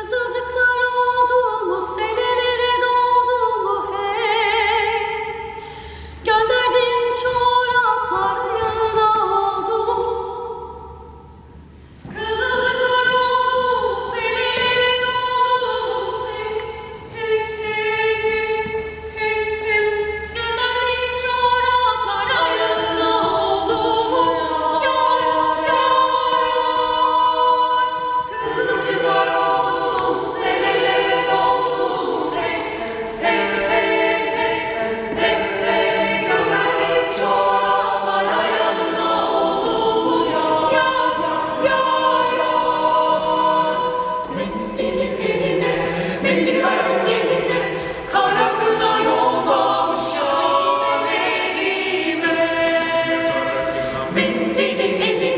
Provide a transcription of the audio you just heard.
Nasıl Bindi,